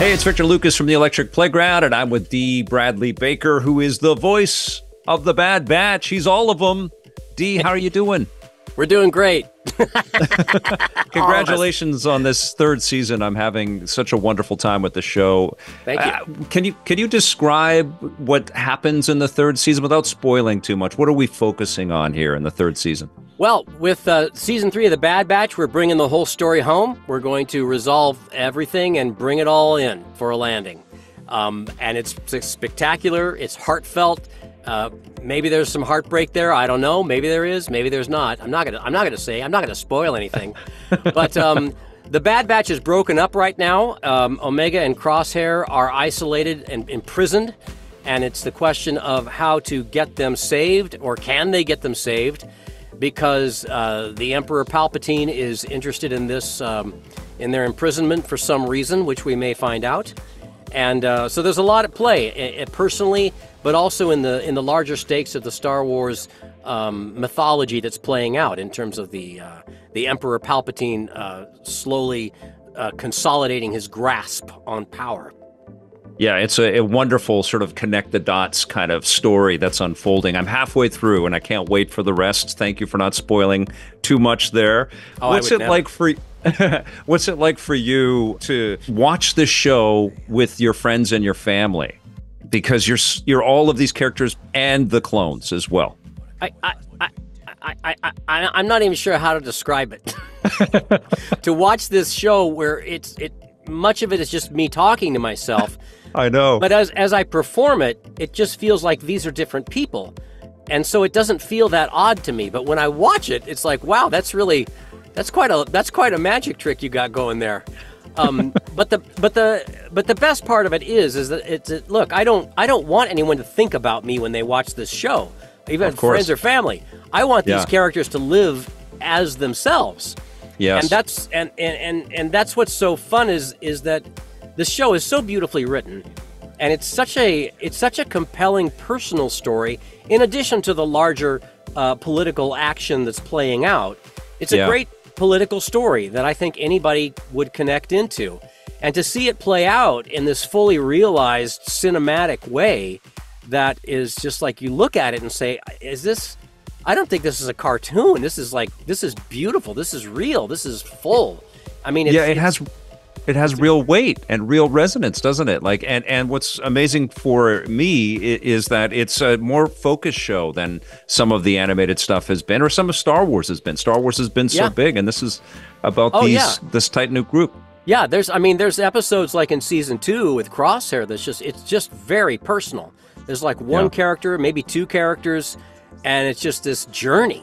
Hey, it's Victor Lucas from the Electric Playground, and I'm with Dee Bradley Baker, who is the voice of the Bad Batch. He's all of them. D, how are you doing? We're doing great. Congratulations on this third season. I'm having such a wonderful time with the show. Thank you. Uh, can you can you describe what happens in the third season without spoiling too much? What are we focusing on here in the third season? Well, with uh, season three of The Bad Batch, we're bringing the whole story home. We're going to resolve everything and bring it all in for a landing. Um, and it's spectacular, it's heartfelt. Uh, maybe there's some heartbreak there. I don't know. Maybe there is. Maybe there's not. I'm not gonna. I'm not gonna say. I'm not gonna spoil anything. but um, the Bad Batch is broken up right now. Um, Omega and Crosshair are isolated and imprisoned, and it's the question of how to get them saved, or can they get them saved? because uh, the Emperor Palpatine is interested in this, um, in their imprisonment for some reason, which we may find out. And uh, so there's a lot at play, personally, but also in the in the larger stakes of the Star Wars um, mythology that's playing out in terms of the uh, the Emperor Palpatine uh, slowly uh, consolidating his grasp on power. Yeah, it's a, a, wonderful sort of connect the dots kind of story that's unfolding. I'm halfway through and I can't wait for the rest. Thank you for not spoiling too much there. Oh, What's it never. like for What's it like for you to watch this show with your friends and your family? Because you're you're all of these characters and the clones as well. I I I I, I, I I'm not even sure how to describe it. to watch this show where it's it much of it is just me talking to myself. I know. But as as I perform it, it just feels like these are different people. And so it doesn't feel that odd to me, but when I watch it, it's like, wow, that's really that's quite a that's quite a magic trick you got going there. Um, but the but the but the best part of it is is that it's it, look, I don't I don't want anyone to think about me when they watch this show, even friends or family. I want Yeah. these characters to live as themselves. yes. And that's and, and and and that's what's so fun is is that the show is so beautifully written and it's such a it's such a compelling personal story in addition to the larger uh, political action that's playing out it's a Yeah. great political story that i think anybody would connect into. And to see it play out in this fully realized cinematic way that is just like you look at it and say is this i don't think this is a cartoon. This is like this is beautiful. This is real. This is full. I mean it's, yeah, it has it has real weight and real resonance, doesn't it? Like, and and what's amazing for me is that it's a more focused show than some of the animated stuff has been, or some of Star Wars has been. Star Wars has been so Yeah. big, and this is about Oh, these yeah. this tight knit group. Yeah, there's I mean there's episodes like in season 2 with Crosshair that's just it's just very personal. There's like one Yeah. character, maybe two characters and it's just this journey.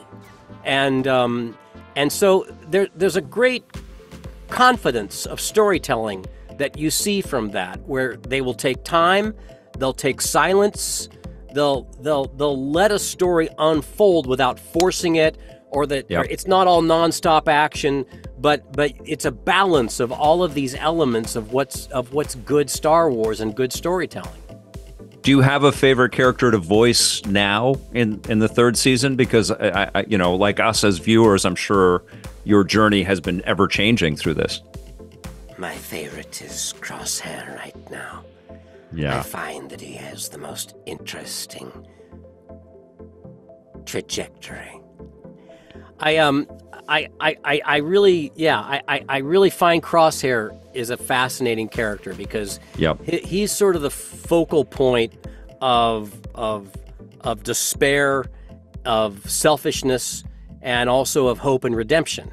And um and so there there's a great confidence of storytelling that you see from that where they will take time, they'll take silence, they'll they'll they'll let a story unfold without forcing it or that Yeah. or it's not all nonstop action but but it's a balance of all of these elements of what's of what's good Star Wars and good storytelling. Do you have a favorite character to voice now in in the third season? Because I, I, you know, like us as viewers, I'm sure your journey has been ever changing through this. My favorite is Crosshair right now. Yeah. I find that he has the most interesting trajectory. I um I I, I, I really yeah I, I, I really find Crosshair is a fascinating character because Yep. he, he's sort of the focal point of of of despair, of selfishness, and also of hope and redemption.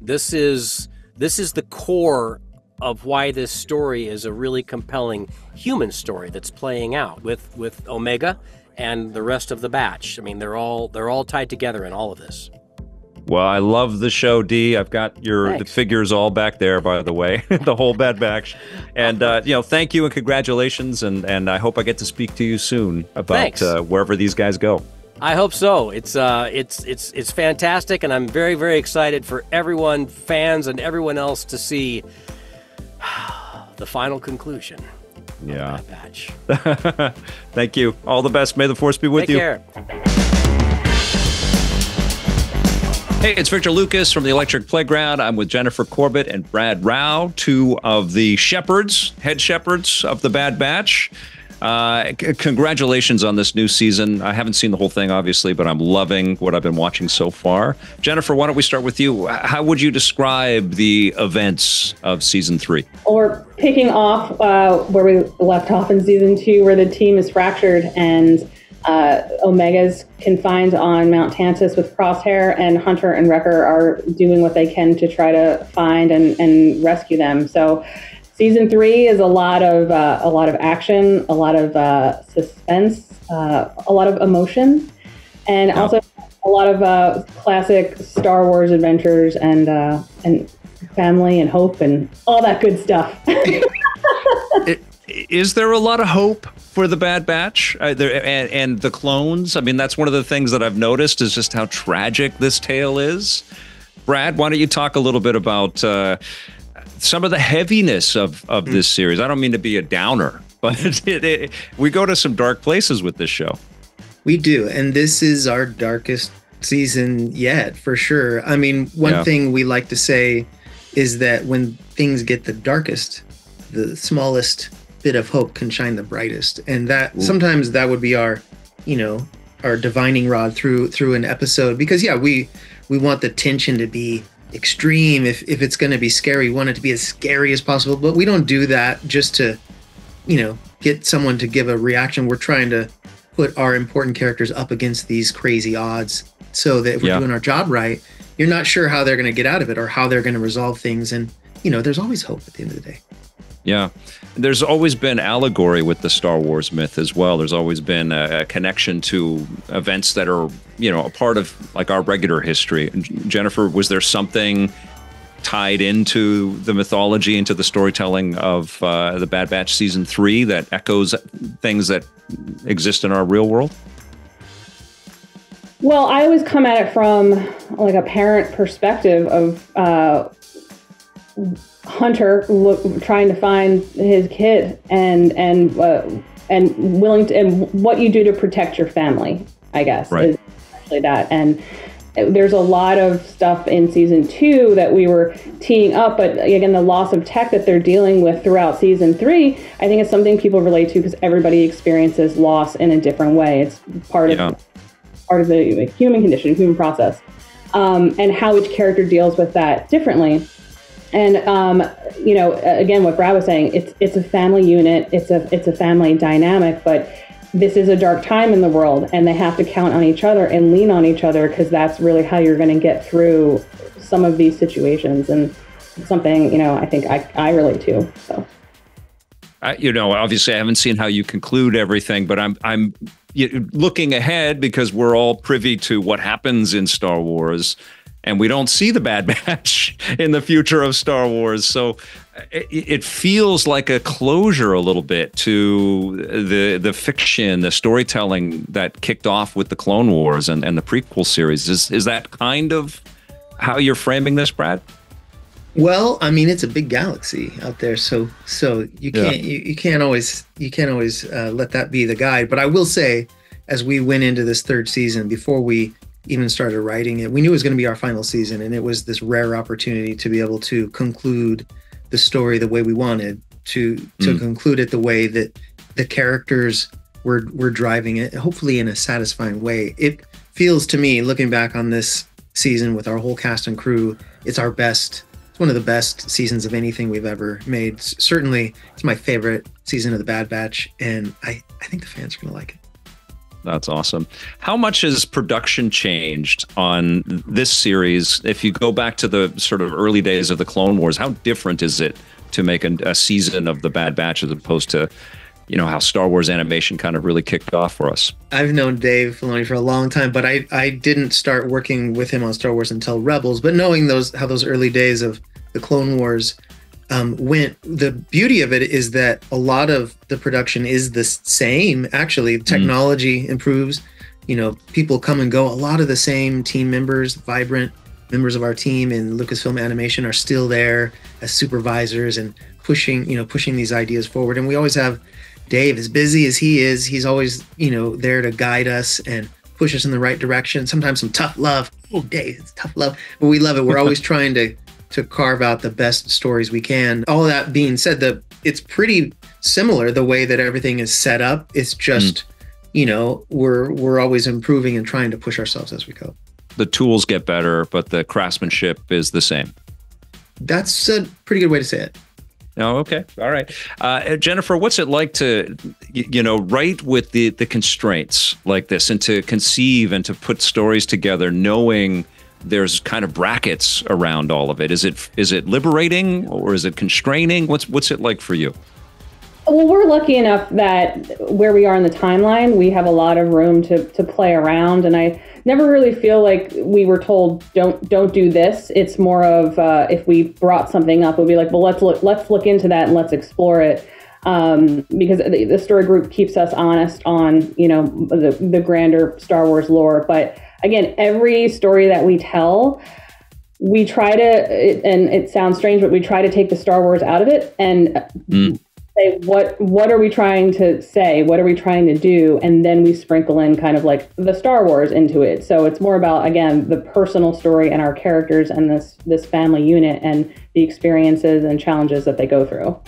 This is this is the core of why this story is a really compelling human story that's playing out with with Omega and the rest of the batch. I mean, they're all they're all tied together in all of this. Well, I love the show, Dee. I've got your the figures all back there, by the way, the whole bad batch. And uh, you know, thank you and congratulations, and and I hope I get to speak to you soon about uh, wherever these guys go. I hope so. It's uh, it's it's it's fantastic, and I'm very very excited for everyone, fans, and everyone else to see the final conclusion. of Yeah. Bad Batch. Thank you. All the best. May the force be with Take you. care. Hey, it's Victor Lucas from the Electric Playground. I'm with Jennifer Corbett and Brad Rau, two of the shepherds, head shepherds of the Bad Batch. Uh, c- congratulations on this new season. I haven't seen the whole thing, obviously, but I'm loving what I've been watching so far. Jennifer, why don't we start with you? How would you describe the events of season three? We're picking off uh, where we left off in season two, where the team is fractured and uh, Omega's confined on Mount Tantiss with Crosshair, and Hunter and Wrecker are doing what they can to try to find and, and rescue them. So, season three is a lot of uh, a lot of action, a lot of uh, suspense, uh, a lot of emotion, and also a lot of uh, classic Star Wars adventures and uh, and family and hope and all that good stuff. It- Is there a lot of hope for the Bad Batch uh, there, and, and the clones? I mean, that's one of the things that I've noticed is just how tragic this tale is. Brad, why don't you talk a little bit about uh, some of the heaviness of, of this series? I don't mean to be a downer, but it, it, we go to some dark places with this show. We do, and this is our darkest season yet, for sure. I mean, one Yeah. thing we like to say is that when things get the darkest, the smallest bit of hope can shine the brightest, and that Ooh. sometimes that would be our, you know, our divining rod through through an episode. Because yeah, we we want the tension to be extreme. If if it's going to be scary, we want it to be as scary as possible. But we don't do that just to, you know, get someone to give a reaction. We're trying to put our important characters up against these crazy odds so that if we're Yeah. doing our job right, you're not sure how they're going to get out of it or how they're going to resolve things. And, you know, there's always hope at the end of the day. Yeah. There's always been allegory with the Star Wars myth as well. There's always been a, a connection to events that are, you know, a part of like our regular history. Jennifer, was there something tied into the mythology, into the storytelling of uh, the Bad Batch season three that echoes things that exist in our real world? Well, I always come at it from like a parent perspective of uh, Hunter look, trying to find his kid and and uh, and willing to and what you do to protect your family. I guess Right. is actually that and. There's a lot of stuff in season two that we were teeing up, but again, the loss of Tech that they're dealing with throughout season three, I think it's something people relate to because everybody experiences loss in a different way. It's part of part of the human condition, human process, um, and how each character deals with that differently. And um, you know, again, what Brad was saying, it's it's a family unit, it's a it's a family dynamic, but this is a dark time in the world, and they have to count on each other and lean on each other because that's really how you're going to get through some of these situations. And something you know, I think I I relate to. So. I, you know, obviously, I haven't seen how you conclude everything, but I'm I'm looking ahead because we're all privy to what happens in Star Wars, and we don't see the Bad Batch in the future of Star Wars. So it, it feels like a closure a little bit to the the fiction, the storytelling that kicked off with the Clone Wars and, and the prequel series. Is is that kind of how you're framing this, Brad? Well, I mean, it's a big galaxy out there, so so you can't you, you can't always you can't always uh, let that be the guide. But I will say, as we went into this third season, before we even started writing it, we knew it was going to be our final season, and it was this rare opportunity to be able to conclude the story the way we wanted to to Mm. conclude it the way that the characters were were driving it, hopefully in a satisfying way. It feels to me, looking back on this season with our whole cast and crew, it's our best it's one of the best seasons of anything we've ever made. Certainly, it's my favorite season of the Bad Batch, and I, I think the fans are going to like it. That's awesome. How much has production changed on this series? If you go back to the sort of early days of the Clone Wars, how different is it to make a, a season of the Bad Batch as opposed to, you know, how Star Wars animation kind of really kicked off for us? I've known Dave Filoni for a long time, but I, I didn't start working with him on Star Wars until Rebels. But knowing those how those early days of the Clone Wars um, went, the beauty of it is that a lot of the production is the same. Actually, technology improves. You know, people come and go. A lot of the same team members, vibrant members of our team in Lucasfilm Animation, are still there as supervisors and pushing, you know, pushing these ideas forward. And we always have Dave, as busy as he is, he's always, you know, there to guide us and push us in the right direction. Sometimes some tough love. long day. It's tough love, but we love it. We're always trying to to carve out the best stories we can. All that being said, the it's pretty similar the way that everything is set up. It's just, mm. you know, we're we're always improving and trying to push ourselves as we go. The tools get better, but the craftsmanship is the same. That's a pretty good way to say it. Oh, okay. All right. Uh, Jennifer, what's it like to, you know, write with the, the constraints like this and to conceive and to put stories together knowing there's kind of brackets around all of it? Is it is it liberating or is it constraining? What's what's it like for you? Well, we're lucky enough that where we are in the timeline, we have a lot of room to to play around, and I never really feel like we were told don't don't do this. It's more of uh, if we brought something up, we'd be like, well, let's look let's look into that and let's explore it. Um, because the, the, story group keeps us honest on you know the the grander Star Wars lore. But again, every story that we tell, we try to, and it sounds strange, but we try to take the Star Wars out of it and. Mm. say what what are we trying to say? What are we trying to do? And then we sprinkle in kind of like the star wars into it. So it's more about again the personal story and our characters and this this family unit and the experiences and challenges that they go through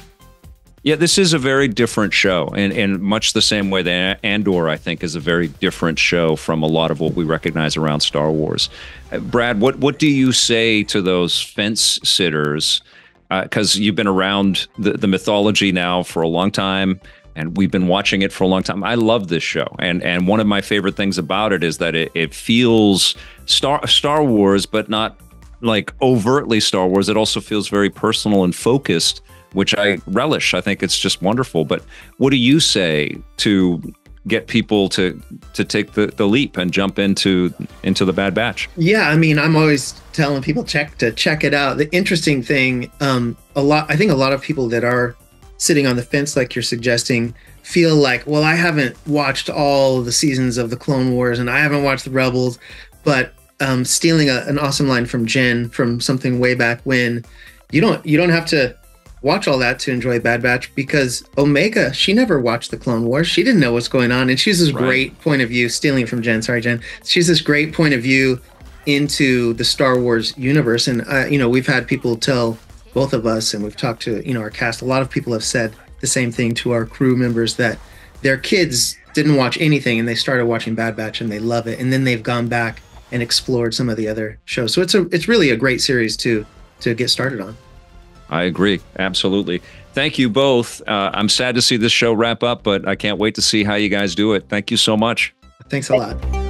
yeah, this is a very different show, and in much the same way that Andor, I think, is a very different show from a lot of what we recognize around Star Wars. Uh, Brad, what what do you say to those fence sitters because uh, you've been around the, the mythology now for a long time and we've been watching it for a long time. I love this show, and and one of my favorite things about it is that it, it feels Star Star Wars, but not like overtly Star Wars. It also feels very personal and focused, which I relish. I think it's just wonderful. But what do you say to get people to to take the, the leap and jump into into the Bad Batch? Yeah, I mean, I'm always telling people check to check it out. The interesting thing, um, a lot, I think a lot of people that are sitting on the fence, like you're suggesting, feel like, well, I haven't watched all the seasons of the Clone Wars and I haven't watched the Rebels, but um, stealing a, an awesome line from Jen from something way back when, you don't you don't have to watch all that to enjoy Bad Batch because Omega, she never watched the Clone Wars. She didn't know what's going on. And she's this right. great point of view, stealing from Jen, sorry, Jen. She's this great point of view into the Star Wars universe. And, uh, you know, we've had people tell both of us, and we've talked to, you know, our cast, a lot of people have said the same thing to our crew members that their kids didn't watch anything and they started watching Bad Batch and they love it. And then they've gone back and explored some of the other shows. So it's a it's really a great series to to get started on. I agree. Absolutely. Thank you both. Uh, I'm sad to see this show wrap up, but I can't wait to see how you guys do it. Thank you so much. Thanks a lot.